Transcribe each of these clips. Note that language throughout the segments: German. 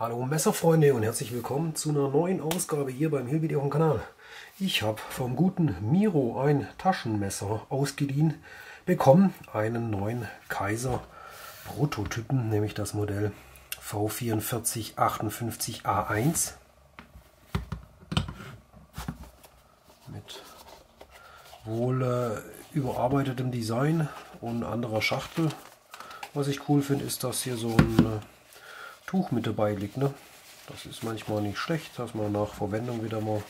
Hallo Messerfreunde und herzlich willkommen zu einer neuen Ausgabe hier beim Hillvideo auf dem Kanal. Ich habe vom guten Miro ein Taschenmesser ausgeliehen bekommen, einen neuen Kaiser Prototypen, nämlich das Modell V4458A1 mit wohl äh, überarbeitetem Design und anderer Schachtel. Was ich cool finde, ist, dass hier so ein äh, Tuch mit dabei liegt. Ne? Das ist manchmal nicht schlecht, dass man nach Verwendung wieder mal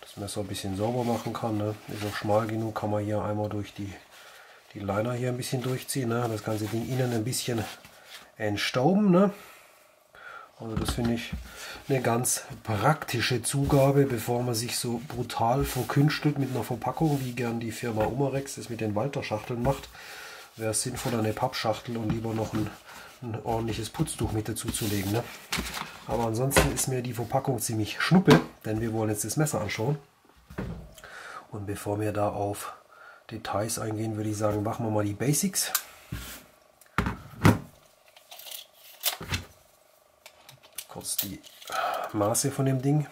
das Messer ein bisschen sauber machen kann. Ne? Ist auch schmal genug, kann man hier einmal durch die, die Liner hier ein bisschen durchziehen. Ne? Das ganze Ding innen ein bisschen entstauben. Ne? Also das finde ich eine ganz praktische Zugabe, bevor man sich so brutal verkünstelt mit einer Verpackung, wie gern die Firma Umarex das mit den Walter-Schachteln macht. Wäre es sinnvoller eine Pappschachtel und lieber noch ein ein ordentliches Putztuch mit dazu zu legen. Ne? Aber ansonsten ist mir die Verpackung ziemlich schnuppe, denn wir wollen jetzt das Messer anschauen. Und bevor wir da auf Details eingehen, würde ich sagen, machen wir mal die Basics. Kurz die Maße von dem Ding.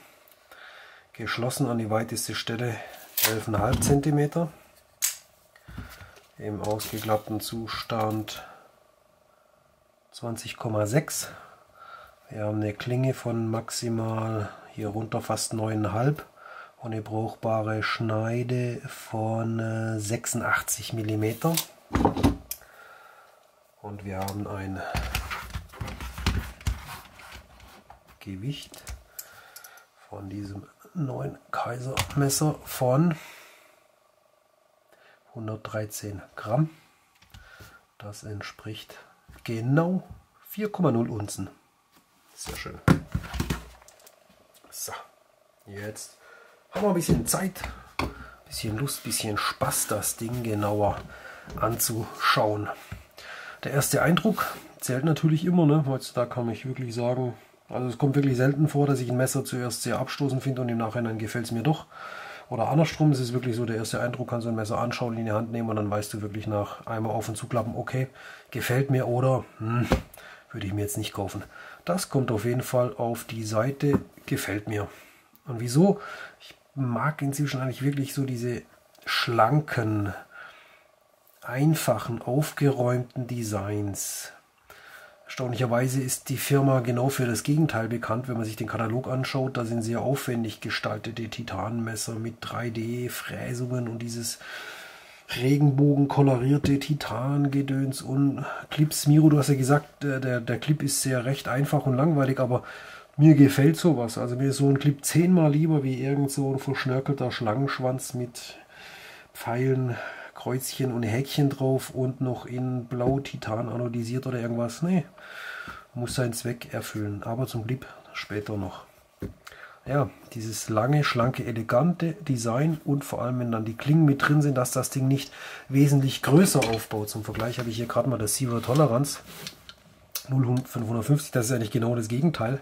Geschlossen an die weiteste Stelle 11,5 cm. Im ausgeklappten Zustand 20,6. Wir haben eine Klinge von maximal hier runter fast 9,5 und eine brauchbare Schneide von 86 äh, mm. Und wir haben ein Gewicht von diesem neuen Kaisermesser von 113 Gramm. Das entspricht Genau 4,0 Unzen. Sehr schön. So, jetzt haben wir ein bisschen Zeit, ein bisschen Lust, ein bisschen Spaß, das Ding genauer anzuschauen. Der erste Eindruck zählt natürlich immer. Ne? Heutzutage kann ich wirklich sagen, also es kommt wirklich selten vor, dass ich ein Messer zuerst sehr abstoßend finde und im Nachhinein gefällt es mir doch. Oder andersrum, es ist wirklich so der erste Eindruck, kannst du ein Messer anschauen, in die Hand nehmen und dann weißt du wirklich nach einmal auf und zuklappen, okay, gefällt mir oder hm, würde ich mir jetzt nicht kaufen. Das kommt auf jeden Fall auf die Seite, gefällt mir. Und wieso? Ich mag inzwischen eigentlich wirklich so diese schlanken, einfachen, aufgeräumten Designs. Erstaunlicherweise ist die Firma genau für das Gegenteil bekannt. Wenn man sich den Katalog anschaut, da sind sehr aufwendig gestaltete Titanmesser mit 3D-Fräsungen und dieses Regenbogen-kolorierte Titangedöns und Clips. Miro, du hast ja gesagt, der, der Clip ist sehr recht einfach und langweilig, aber mir gefällt sowas. Also mir ist so ein Clip zehnmal lieber wie irgend so ein verschnörkelter Schlangenschwanz mit Pfeilen Kreuzchen und Häkchen drauf und noch in Blau Titan anodisiert oder irgendwas. Nee, muss seinen Zweck erfüllen. Aber zum Glück später noch. Ja, dieses lange, schlanke, elegante Design und vor allem, wenn dann die Klingen mit drin sind, dass das Ding nicht wesentlich größer aufbaut. Zum Vergleich habe ich hier gerade mal das Zero Toleranz 0550. Das ist eigentlich genau das Gegenteil.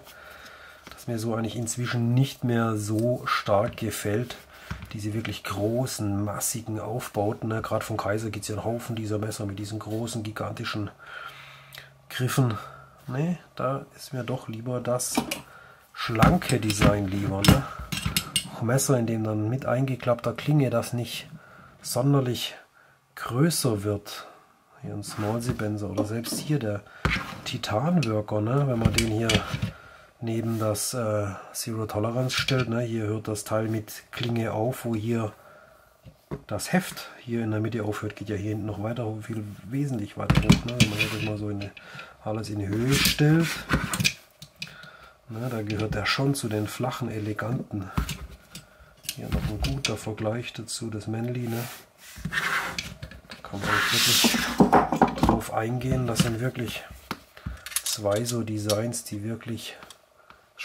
Das mir so eigentlich inzwischen nicht mehr so stark gefällt diese wirklich großen, massigen Aufbauten. Ne? Gerade von Kaiser gibt es ja einen Haufen dieser Messer mit diesen großen, gigantischen Griffen. Ne, da ist mir doch lieber das schlanke Design lieber. Ne? Messer, in dem dann mit eingeklappter Klinge das nicht sonderlich größer wird. Hier ein Small Sibenser oder selbst hier der Titanworker, ne? wenn man den hier neben das äh, Zero Tolerance stellt. Ne? Hier hört das Teil mit Klinge auf, wo hier das Heft hier in der Mitte aufhört, geht ja hier hinten noch weiter, viel wesentlich weiter hoch. Ne? Wenn man das mal so in, alles in Höhe stellt, ne? da gehört er schon zu den flachen, eleganten. Hier noch ein guter Vergleich dazu, das Manly. Ne? Da kann man wirklich drauf eingehen. Das sind wirklich zwei so Designs, die wirklich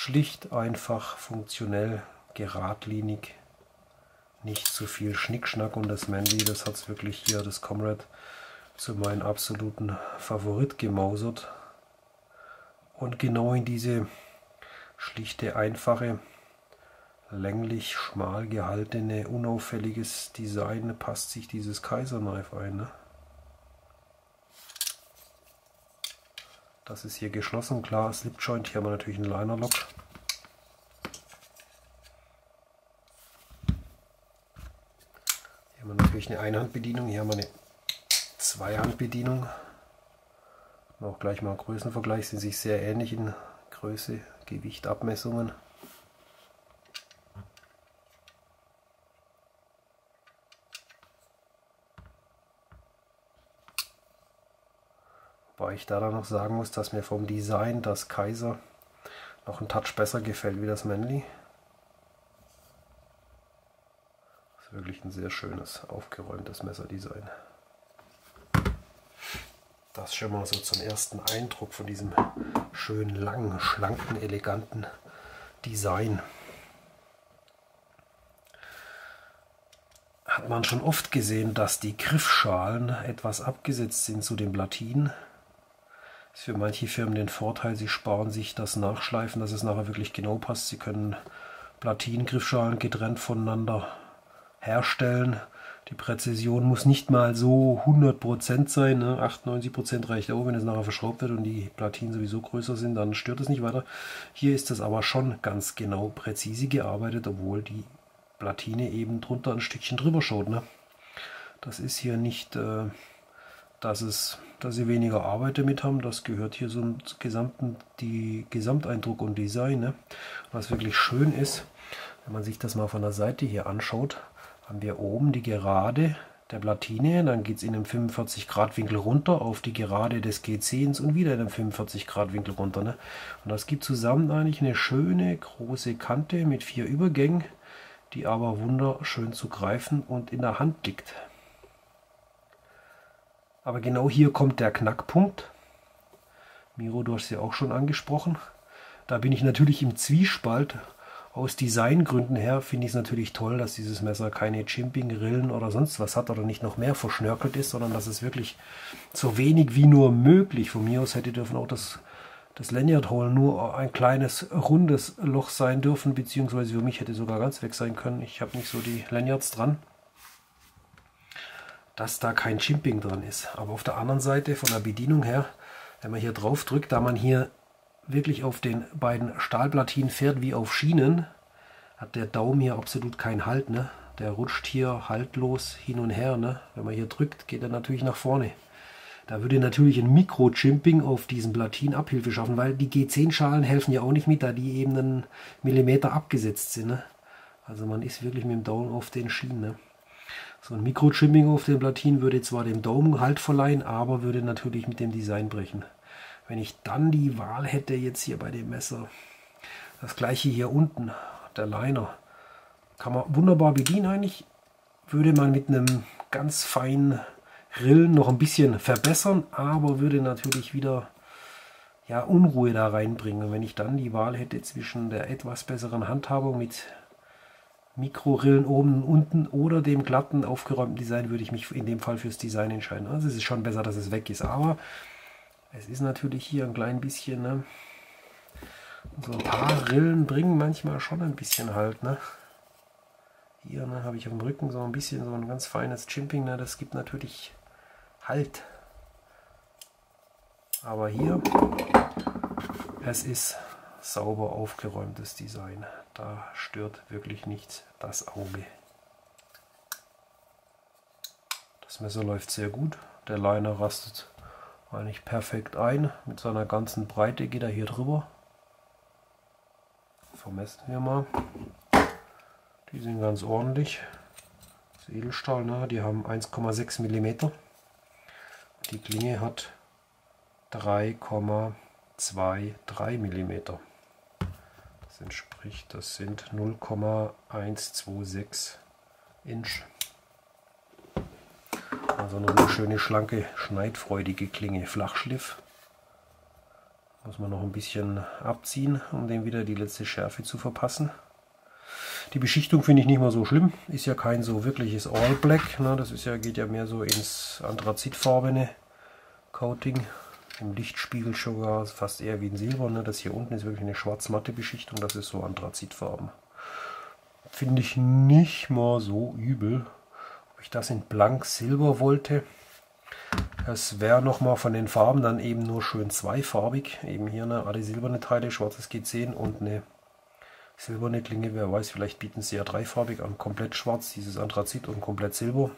Schlicht, einfach, funktionell, geradlinig, nicht zu viel Schnickschnack und das Manly, das hat es wirklich hier, das Comrade, zu meinem absoluten Favorit gemausert. Und genau in diese schlichte, einfache, länglich, schmal gehaltene, unauffälliges Design passt sich dieses Kaiserknife ein. Ne? Das ist hier geschlossen, klar, Slipjoint. Hier haben wir natürlich einen Liner-Lock. Hier haben wir natürlich eine Einhandbedienung, hier haben wir eine Zweihandbedienung. Auch gleich mal Größenvergleich, sind sich sehr ähnlich in Größe, Gewicht, Abmessungen. Wobei ich da dann noch sagen muss, dass mir vom Design das Kaiser noch ein Touch besser gefällt wie das Manly. Das ist wirklich ein sehr schönes, aufgeräumtes Messerdesign. Das schon mal so zum ersten Eindruck von diesem schönen, langen, schlanken, eleganten Design. Hat man schon oft gesehen, dass die Griffschalen etwas abgesetzt sind zu den Platinen ist für manche Firmen den Vorteil, sie sparen sich das Nachschleifen, dass es nachher wirklich genau passt. Sie können Platinengriffschalen getrennt voneinander herstellen. Die Präzision muss nicht mal so 100% sein. Ne? 98% reicht auch, wenn es nachher verschraubt wird und die Platinen sowieso größer sind, dann stört es nicht weiter. Hier ist das aber schon ganz genau präzise gearbeitet, obwohl die Platine eben drunter ein Stückchen drüber schaut. Ne? Das ist hier nicht... Äh, dass, es, dass sie weniger Arbeit damit haben. Das gehört hier zum gesamten die Gesamteindruck und Design. Ne? Was wirklich schön ist, wenn man sich das mal von der Seite hier anschaut, haben wir oben die Gerade der Platine, dann geht es in einem 45 Grad Winkel runter auf die Gerade des G10s und wieder in einem 45 Grad Winkel runter. Ne? Und das gibt zusammen eigentlich eine schöne große Kante mit vier Übergängen, die aber wunderschön zu greifen und in der Hand liegt. Aber genau hier kommt der Knackpunkt. Miro, du hast ja auch schon angesprochen. Da bin ich natürlich im Zwiespalt. Aus Designgründen her finde ich es natürlich toll, dass dieses Messer keine Chimping, Rillen oder sonst was hat oder nicht noch mehr verschnörkelt ist, sondern dass es wirklich so wenig wie nur möglich, von mir aus hätte dürfen auch das, das Lanyard Hole nur ein kleines rundes Loch sein dürfen, beziehungsweise für mich hätte sogar ganz weg sein können. Ich habe nicht so die Lanyards dran dass da kein Chimping dran ist. Aber auf der anderen Seite von der Bedienung her, wenn man hier drauf drückt, da man hier wirklich auf den beiden Stahlplatinen fährt wie auf Schienen, hat der Daumen hier absolut keinen Halt. Ne? Der rutscht hier haltlos hin und her. Ne? Wenn man hier drückt, geht er natürlich nach vorne. Da würde natürlich ein Mikro-Chimping auf diesen Platinen Abhilfe schaffen, weil die G10-Schalen helfen ja auch nicht mit, da die eben einen Millimeter abgesetzt sind. Ne? Also man ist wirklich mit dem Daumen auf den Schienen. Ne? So ein Mikrotrimming auf den Platinen würde zwar dem Daumen Halt verleihen, aber würde natürlich mit dem Design brechen. Wenn ich dann die Wahl hätte jetzt hier bei dem Messer, das gleiche hier unten, der Liner, kann man wunderbar bedienen eigentlich, würde man mit einem ganz feinen Rillen noch ein bisschen verbessern, aber würde natürlich wieder ja, Unruhe da reinbringen. Wenn ich dann die Wahl hätte zwischen der etwas besseren Handhabung mit Mikrorillen oben und unten oder dem glatten, aufgeräumten Design würde ich mich in dem Fall fürs Design entscheiden. Also es ist schon besser, dass es weg ist, aber es ist natürlich hier ein klein bisschen, ne? so ein paar Rillen bringen manchmal schon ein bisschen halt, ne? Hier ne, habe ich dem Rücken so ein bisschen so ein ganz feines Chimping, ne? das gibt natürlich Halt. Aber hier, es ist sauber aufgeräumtes Design. Da stört wirklich nichts das Auge. Das Messer läuft sehr gut. Der Liner rastet eigentlich perfekt ein. Mit seiner ganzen Breite geht er hier drüber. Vermessen wir mal. Die sind ganz ordentlich. Das Edelstahl, ne? die haben 1,6 mm. Die Klinge hat 3,23 mm. Das entspricht, das sind 0,126 Inch. Also noch eine schöne, schlanke, schneidfreudige Klinge. Flachschliff. Muss man noch ein bisschen abziehen, um dem wieder die letzte Schärfe zu verpassen. Die Beschichtung finde ich nicht mal so schlimm. Ist ja kein so wirkliches All Black. Ne? Das ist ja, geht ja mehr so ins anthrazitfarbene Coating im Lichtspiegel sogar fast eher wie ein Silber. Ne? Das hier unten ist wirklich eine schwarz-matte Beschichtung, das ist so Anthrazitfarben. Finde ich nicht mal so übel. Ob ich das in blank Silber wollte, Es wäre nochmal von den Farben dann eben nur schön zweifarbig. Eben hier eine Adi silberne Teile, schwarzes G10 und eine silberne Klinge. Wer weiß, vielleicht bieten sie ja dreifarbig an. Komplett schwarz, dieses Anthrazit und komplett silber.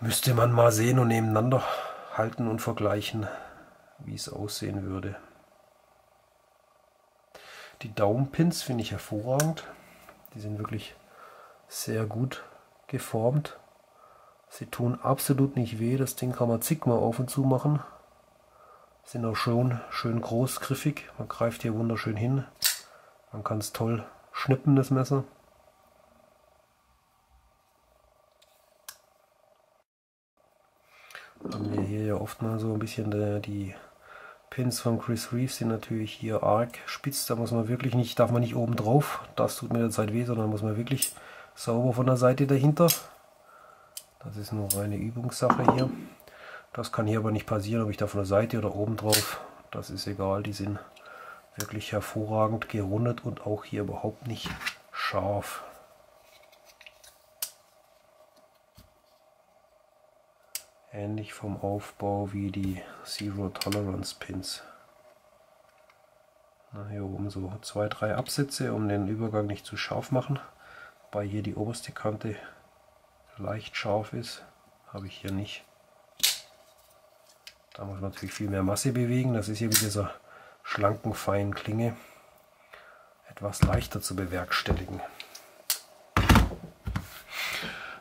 Müsste man mal sehen und nebeneinander halten und vergleichen, wie es aussehen würde. Die Daumenpins finde ich hervorragend. Die sind wirklich sehr gut geformt. Sie tun absolut nicht weh. Das Ding kann man zigmal auf und zu machen. Sind auch schon schön großgriffig. Man greift hier wunderschön hin. Man kann es toll schnippen, das Messer. Haben mal so ein bisschen die, die Pins von Chris Reeves sind natürlich hier arg spitz. Da muss man wirklich nicht, darf man nicht oben drauf. Das tut mir der Zeit weh, sondern muss man wirklich sauber von der Seite dahinter. Das ist nur eine Übungssache hier. Das kann hier aber nicht passieren, ob ich da von der Seite oder oben drauf. Das ist egal, die sind wirklich hervorragend gerundet und auch hier überhaupt nicht scharf. Ähnlich vom Aufbau wie die Zero Tolerance Pins. Na, hier oben so zwei, drei Absätze, um den Übergang nicht zu scharf machen. Wobei hier die oberste Kante leicht scharf ist, habe ich hier nicht. Da muss man natürlich viel mehr Masse bewegen. Das ist hier mit dieser schlanken, feinen Klinge etwas leichter zu bewerkstelligen.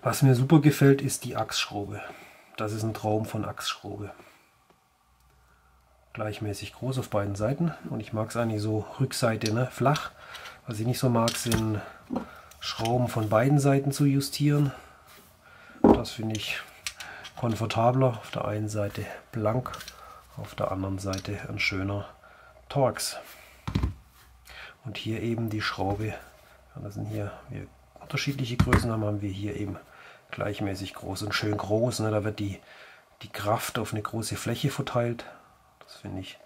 Was mir super gefällt, ist die Achsschraube. Das ist ein Traum von Achsschraube. Gleichmäßig groß auf beiden Seiten und ich mag es eigentlich so Rückseite ne, flach. Was ich nicht so mag, sind Schrauben von beiden Seiten zu justieren. Das finde ich komfortabler. Auf der einen Seite blank, auf der anderen Seite ein schöner Torx. Und hier eben die Schraube. Das sind hier wir unterschiedliche Größen haben, haben wir hier eben gleichmäßig groß und schön groß. Ne? Da wird die, die Kraft auf eine große Fläche verteilt. Das finde ich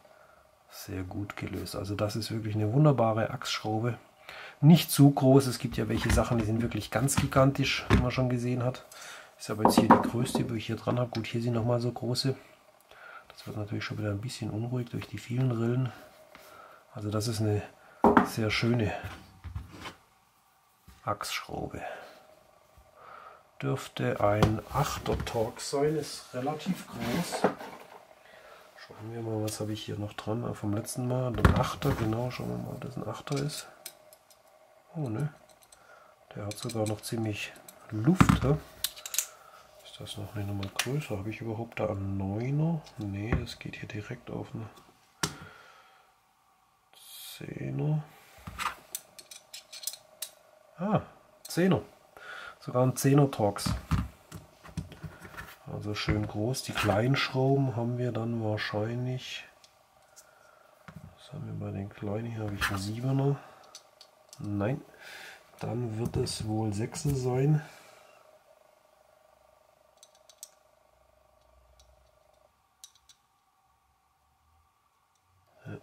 sehr gut gelöst. Also das ist wirklich eine wunderbare Achsschraube. Nicht zu groß. Es gibt ja welche Sachen, die sind wirklich ganz gigantisch, wie man schon gesehen hat. Ist aber jetzt hier die größte, wo ich hier dran habe. Gut, hier sind nochmal so große. Das wird natürlich schon wieder ein bisschen unruhig durch die vielen Rillen. Also das ist eine sehr schöne Achsschraube. Dürfte ein 8er Torx sein, ist relativ groß. Schauen wir mal, was habe ich hier noch dran vom letzten Mal. Ein 8er, genau, schauen wir mal, ob das ein 8er ist. Oh ne, der hat sogar noch ziemlich Luft. Ja? Ist das noch eine Nummer größer? Habe ich überhaupt da einen 9er? Ne, das geht hier direkt auf eine 10er. Ah, 10er. Sogar ein 10er Torx. Also schön groß. Die kleinen Schrauben haben wir dann wahrscheinlich. Was haben wir bei den kleinen? Hier habe ich einen 7er. Nein, dann wird es wohl 6 sein. Ja,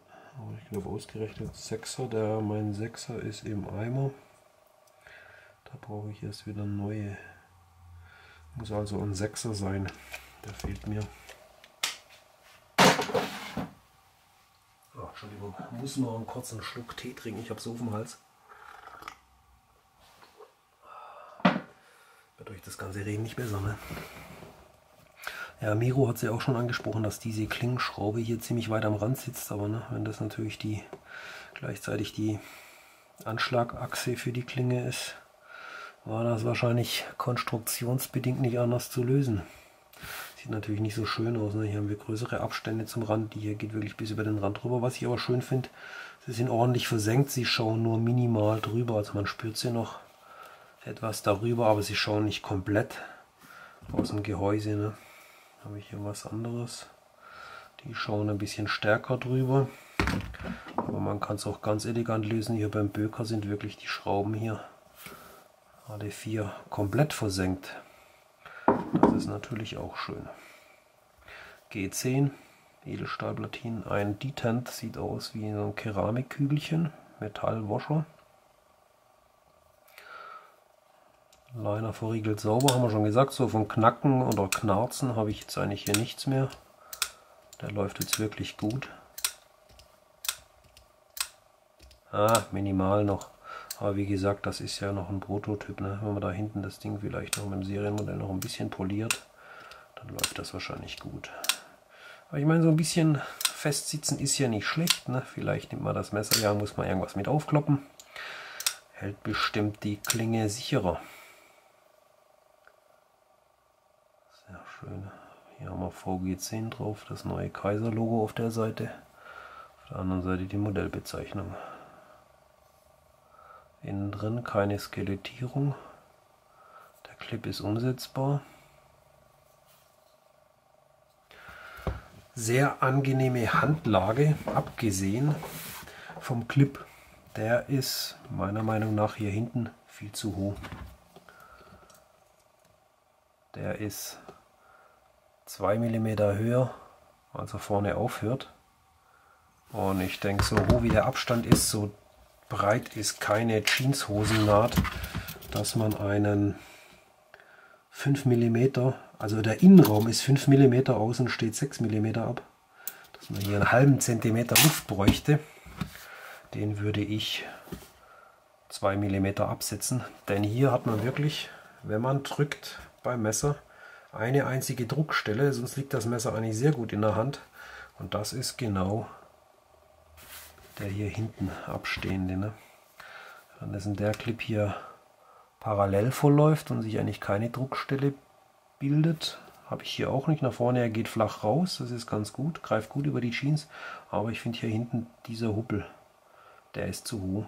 ich glaube ausgerechnet 6er. Der, mein 6er ist im Eimer. Brauche ich erst wieder neue. Muss also ein 6er sein. Der fehlt mir. Oh, Entschuldigung, muss noch einen kurzen Schluck Tee trinken. Ich habe so auf dem Hals. durch das ganze Reden nicht besser. Ne? Ja, Miro hat ja auch schon angesprochen, dass diese Klingenschraube hier ziemlich weit am Rand sitzt, aber ne, wenn das natürlich die gleichzeitig die Anschlagachse für die Klinge ist, war das wahrscheinlich konstruktionsbedingt nicht anders zu lösen. Sieht natürlich nicht so schön aus. Ne? Hier haben wir größere Abstände zum Rand. Die hier geht wirklich bis über den Rand drüber. Was ich aber schön finde, sie sind ordentlich versenkt. Sie schauen nur minimal drüber. Also man spürt sie noch etwas darüber, aber sie schauen nicht komplett aus dem Gehäuse. Ne? Habe ich hier was anderes. Die schauen ein bisschen stärker drüber. Aber man kann es auch ganz elegant lösen. Hier beim Böker sind wirklich die Schrauben hier alle vier komplett versenkt. Das ist natürlich auch schön. G10 Edelstahlplatinen. Ein Detent sieht aus wie so ein Keramikkügelchen. Metallwascher. Liner verriegelt sauber, haben wir schon gesagt. So von Knacken oder Knarzen habe ich jetzt eigentlich hier nichts mehr. Der läuft jetzt wirklich gut. Ah, minimal noch. Aber wie gesagt, das ist ja noch ein Prototyp. Ne? Wenn man da hinten das Ding vielleicht noch mit dem Serienmodell noch ein bisschen poliert, dann läuft das wahrscheinlich gut. Aber ich meine, so ein bisschen festsitzen ist ja nicht schlecht. Ne? Vielleicht nimmt man das Messer, ja, muss man irgendwas mit aufkloppen. Hält bestimmt die Klinge sicherer. Sehr schön. Hier haben wir VG10 drauf, das neue Kaiser-Logo auf der Seite. Auf der anderen Seite die Modellbezeichnung. Innen drin keine Skelettierung. Der Clip ist umsetzbar. Sehr angenehme Handlage, abgesehen vom Clip. Der ist meiner Meinung nach hier hinten viel zu hoch. Der ist 2 mm höher, als er vorne aufhört. Und ich denke, so hoch wie der Abstand ist, so breit ist keine Jeanshosennaht, dass man einen 5 mm, also der Innenraum ist 5 mm, außen steht 6 mm ab, dass man hier einen halben Zentimeter Luft bräuchte. Den würde ich 2 mm absetzen, denn hier hat man wirklich, wenn man drückt beim Messer, eine einzige Druckstelle, sonst liegt das Messer eigentlich sehr gut in der Hand. Und das ist genau der hier hinten abstehende. Ne? In der Clip hier parallel verläuft und sich eigentlich keine Druckstelle bildet, habe ich hier auch nicht. Nach vorne, er geht flach raus, das ist ganz gut, greift gut über die Jeans, aber ich finde hier hinten dieser Huppel, der ist zu hoch.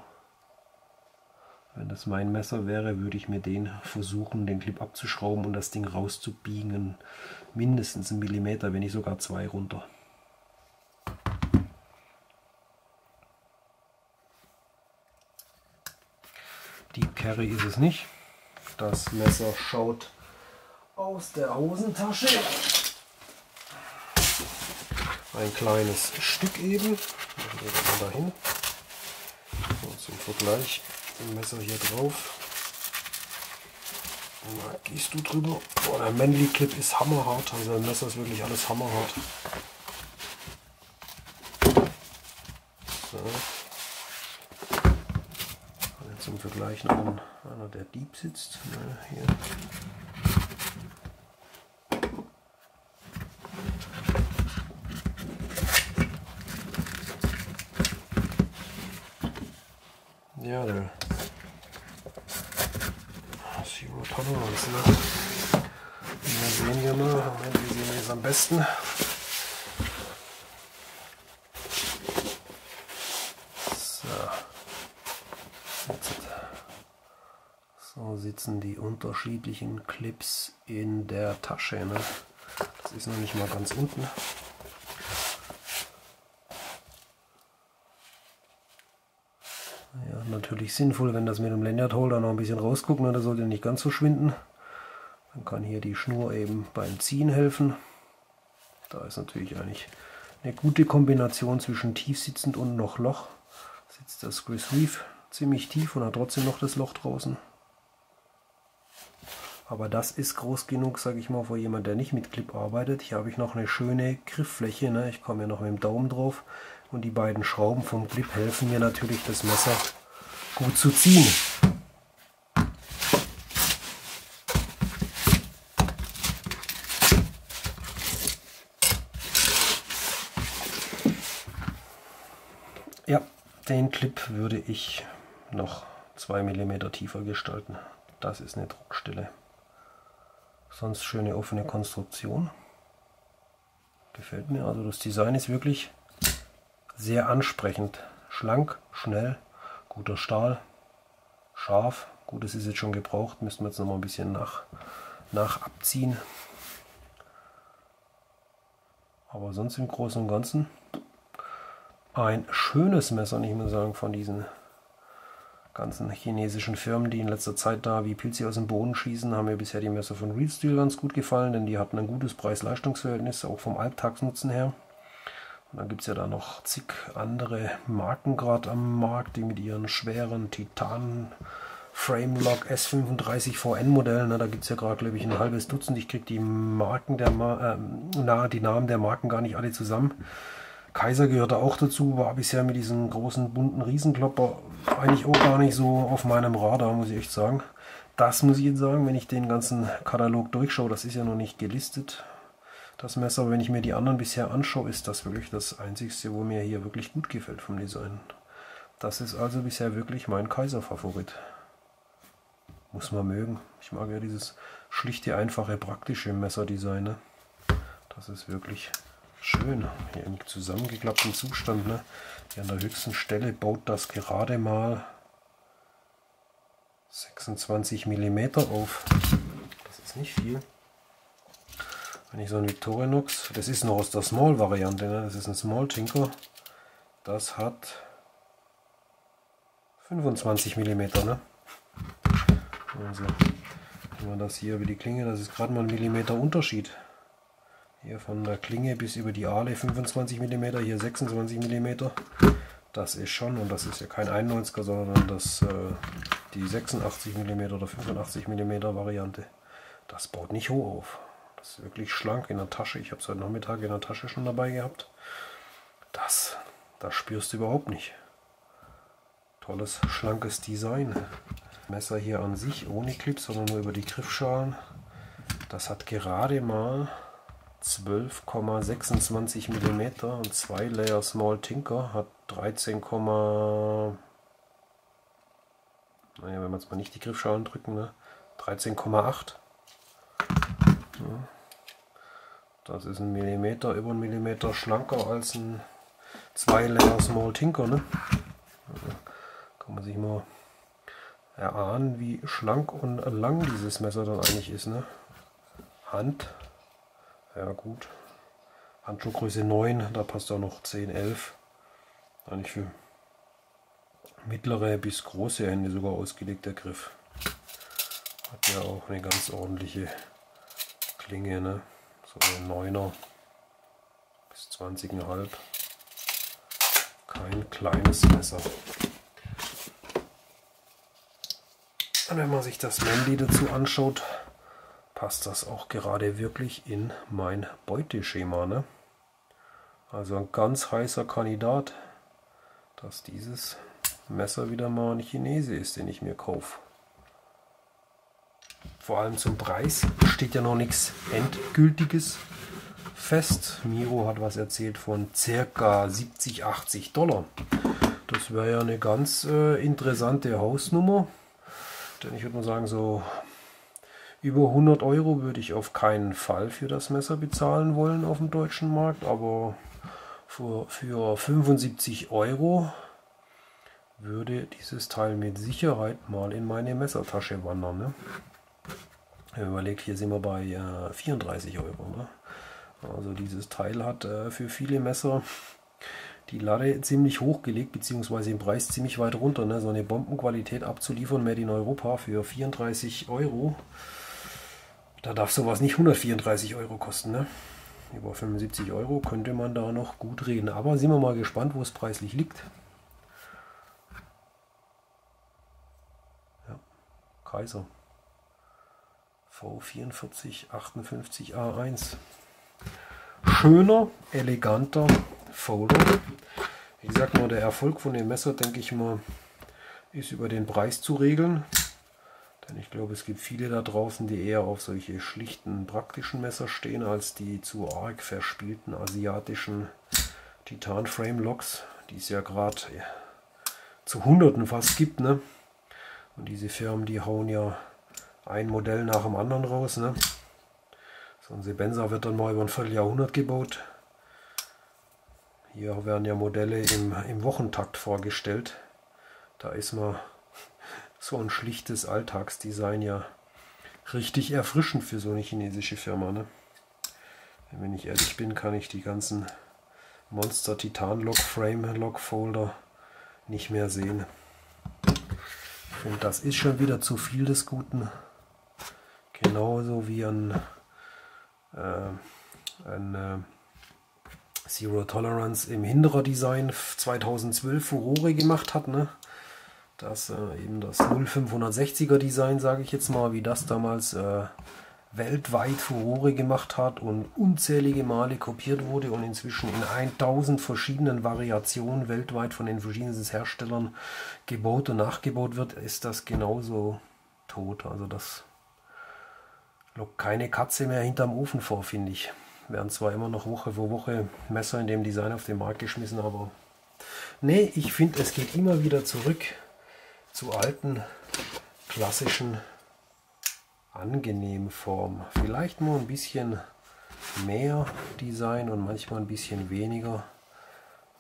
Wenn das mein Messer wäre, würde ich mir den versuchen, den Clip abzuschrauben und das Ding rauszubiegen. Mindestens einen Millimeter, wenn nicht sogar zwei runter. Die Carry ist es nicht. Das Messer schaut aus der Hosentasche. Ein kleines Stück eben. Dahin. So, zum Vergleich Messer hier drauf. Da gehst du drüber. Boah, der Manly Clip ist hammerhart. Also das Messer ist wirklich alles hammerhart. So. Jetzt zum Vergleich noch einer, der Dieb sitzt. Na, hier. Ja, der Zero Tolerance, ne? Hier sehen wir mal, wie sehen wir es am besten? So sitzen die unterschiedlichen Clips in der Tasche. Ne? Das ist noch nicht mal ganz unten. Ja, natürlich sinnvoll, wenn das mit dem Lanyard-Holder noch ein bisschen rausguckt, ne? das sollte nicht ganz so schwinden. Dann kann hier die Schnur eben beim Ziehen helfen. Da ist natürlich eigentlich eine gute Kombination zwischen tief sitzend und noch Loch. Sitzt das Chris Reef ziemlich tief und hat trotzdem noch das Loch draußen. Aber das ist groß genug, sage ich mal, für jemand, der nicht mit Clip arbeitet. Hier habe ich noch eine schöne Grifffläche. Ne? Ich komme ja noch mit dem Daumen drauf. Und die beiden Schrauben vom Clip helfen mir natürlich, das Messer gut zu ziehen. Ja, den Clip würde ich noch 2 mm tiefer gestalten. Das ist eine Druckstelle. Sonst schöne offene Konstruktion. Gefällt mir. Also das Design ist wirklich sehr ansprechend. Schlank, schnell, guter Stahl, scharf. Gut, es ist jetzt schon gebraucht. Müssen wir jetzt noch mal ein bisschen nach, nach abziehen. Aber sonst im Großen und Ganzen ein schönes Messer, nicht mehr sagen, von diesen ganzen chinesischen Firmen, die in letzter Zeit da wie Pilze aus dem Boden schießen, haben mir bisher die Messer von Real Steel ganz gut gefallen, denn die hatten ein gutes Preis-Leistungs-Verhältnis, auch vom Alltagsnutzen her. Und dann gibt es ja da noch zig andere Marken gerade am Markt, die mit ihren schweren Titan Framelock S35 VN Modell. Ne, da gibt es ja gerade, glaube ich, ein halbes Dutzend. Ich kriege die Marken der Ma äh, na, die Namen der Marken gar nicht alle zusammen. Kaiser gehörte auch dazu, war bisher mit diesem großen bunten Riesenklopper eigentlich auch gar nicht so auf meinem Radar, muss ich echt sagen. Das muss ich jetzt sagen, wenn ich den ganzen Katalog durchschaue, das ist ja noch nicht gelistet, das Messer. Wenn ich mir die anderen bisher anschaue, ist das wirklich das einzigste, wo mir hier wirklich gut gefällt vom Design. Das ist also bisher wirklich mein Kaiser-Favorit. Muss man mögen. Ich mag ja dieses schlichte, einfache, praktische Messerdesign. Ne? Das ist wirklich schön. Hier im zusammengeklappten Zustand. Ne? Hier an der höchsten Stelle baut das gerade mal 26 mm auf. Das ist nicht viel. Wenn ich so ein Victorinox, das ist noch aus der Small-Variante, ne? das ist ein Small Tinker, das hat 25 mm. Ne? Also, wenn man das hier über die Klinge, das ist gerade mal ein Millimeter Unterschied. Hier von der Klinge bis über die Aale 25 mm, hier 26 mm. Das ist schon, und das ist ja kein 91er, sondern das, äh, die 86 mm oder 85 mm Variante. Das baut nicht hoch auf. Das ist wirklich schlank in der Tasche. Ich habe es heute Nachmittag in der Tasche schon dabei gehabt. Das, das spürst du überhaupt nicht. Tolles, schlankes Design. Messer hier an sich ohne Clip, sondern nur über die Griffschalen. Das hat gerade mal 12,26 mm und 2 Layer Small Tinker hat 13, naja, wenn wir jetzt mal nicht die Griffschalen drücken, ne? 13,8. Ja. Das ist ein Millimeter, über einen Millimeter schlanker als ein 2 Layer Small Tinker. Ne? Ja. Kann man sich mal erahnen, wie schlank und lang dieses Messer dann eigentlich ist. Ne? Hand, ja gut, Handschuhgröße 9, da passt auch noch 10, 11. Eigentlich für mittlere bis große Hände sogar ausgelegt der Griff. Hat ja auch eine ganz ordentliche Klinge, ne? so eine 9er bis 20,5. Kein kleines Messer. Und wenn man sich das Mandy dazu anschaut, passt das auch gerade wirklich in mein Beuteschema. Ne? Also ein ganz heißer Kandidat, dass dieses Messer wieder mal ein Chinese ist, den ich mir kaufe. Vor allem zum Preis steht ja noch nichts Endgültiges fest. Miro hat was erzählt von circa 70, 80 Dollar. Das wäre ja eine ganz äh, interessante Hausnummer. Denn ich würde mal sagen, so über 100 Euro würde ich auf keinen Fall für das Messer bezahlen wollen auf dem deutschen Markt, aber für, für 75 Euro würde dieses Teil mit Sicherheit mal in meine Messertasche wandern. Ne? Überlegt, hier sind wir bei äh, 34 Euro. Ne? Also dieses Teil hat äh, für viele Messer die Lade ziemlich hochgelegt, beziehungsweise im Preis ziemlich weit runter. Ne? So eine Bombenqualität abzuliefern, Made in Europa für 34 Euro. Da darf sowas nicht 134 Euro kosten. Ne? Über 75 Euro könnte man da noch gut reden. Aber sind wir mal gespannt, wo es preislich liegt. Ja, Kaiser. V4458A1. Schöner, eleganter Folder. Ich sag mal, der Erfolg von dem Messer, denke ich mal, ist über den Preis zu regeln. Denn ich glaube, es gibt viele da draußen, die eher auf solche schlichten, praktischen Messer stehen, als die zu arg verspielten asiatischen Titan-Frame-Locks, die es ja gerade zu Hunderten fast gibt. Ne? Und diese Firmen, die hauen ja ein Modell nach dem anderen raus. Ne? So ein Sebenza wird dann mal über ein Vierteljahrhundert gebaut. Hier werden ja Modelle im, im Wochentakt vorgestellt. Da ist mal so ein schlichtes Alltagsdesign ja richtig erfrischend für so eine chinesische Firma. Ne? Wenn ich ehrlich bin, kann ich die ganzen Monster Titan Lock Frame Lock Folder nicht mehr sehen. Finde, das ist schon wieder zu viel des Guten. Genauso wie ein, äh, ein äh, Zero Tolerance im Hinderer Design 2012 Furore gemacht hat. Ne? Dass äh, eben das 0560er Design, sage ich jetzt mal, wie das damals äh, weltweit Furore gemacht hat und unzählige Male kopiert wurde und inzwischen in 1000 verschiedenen Variationen weltweit von den verschiedenen Herstellern gebaut und nachgebaut wird, ist das genauso tot. Also das lockt keine Katze mehr hinterm Ofen vor, finde ich. Werden zwar immer noch Woche für Woche Messer in dem Design auf den Markt geschmissen, aber nee, ich finde, es geht immer wieder zurück zu alten, klassischen angenehme Form. Vielleicht nur ein bisschen mehr Design und manchmal ein bisschen weniger.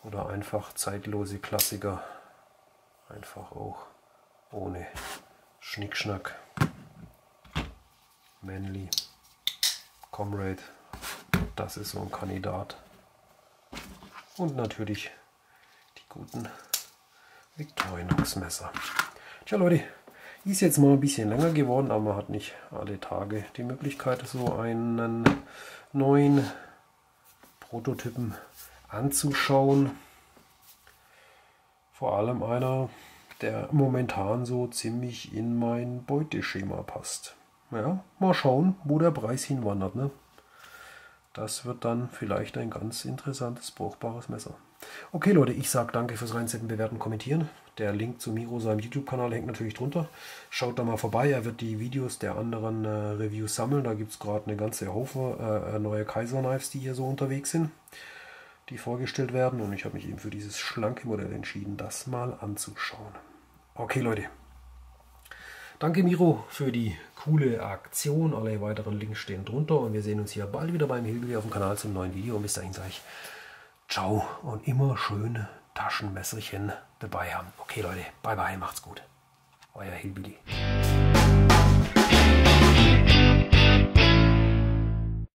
Oder einfach zeitlose Klassiker. Einfach auch ohne Schnickschnack. Manly, Comrade, das ist so ein Kandidat. Und natürlich die guten Victorinox Messer. Tja Leute, ist jetzt mal ein bisschen länger geworden, aber man hat nicht alle Tage die Möglichkeit, so einen neuen Prototypen anzuschauen. Vor allem einer, der momentan so ziemlich in mein Beuteschema passt. Ja, mal schauen, wo der Preis hinwandert. Ne? Das wird dann vielleicht ein ganz interessantes, brauchbares Messer. Okay Leute, ich sage danke fürs Reinsetzen, Bewerten, Kommentieren. Der Link zu Miro, seinem YouTube-Kanal, hängt natürlich drunter. Schaut da mal vorbei, er wird die Videos der anderen äh, Reviews sammeln. Da gibt es gerade eine ganze Haufe äh, neue Kaiser-Knives, die hier so unterwegs sind, die vorgestellt werden. Und ich habe mich eben für dieses schlanke Modell entschieden, das mal anzuschauen. Okay Leute, danke Miro für die coole Aktion. Alle weiteren Links stehen drunter und wir sehen uns hier bald wieder beim Hilby auf dem Kanal zum neuen Video. Und bis dahin sage ich Ciao und immer schöne Taschenmesserchen dabei haben. Okay Leute, bye bye, macht's gut. Euer Hillbilly.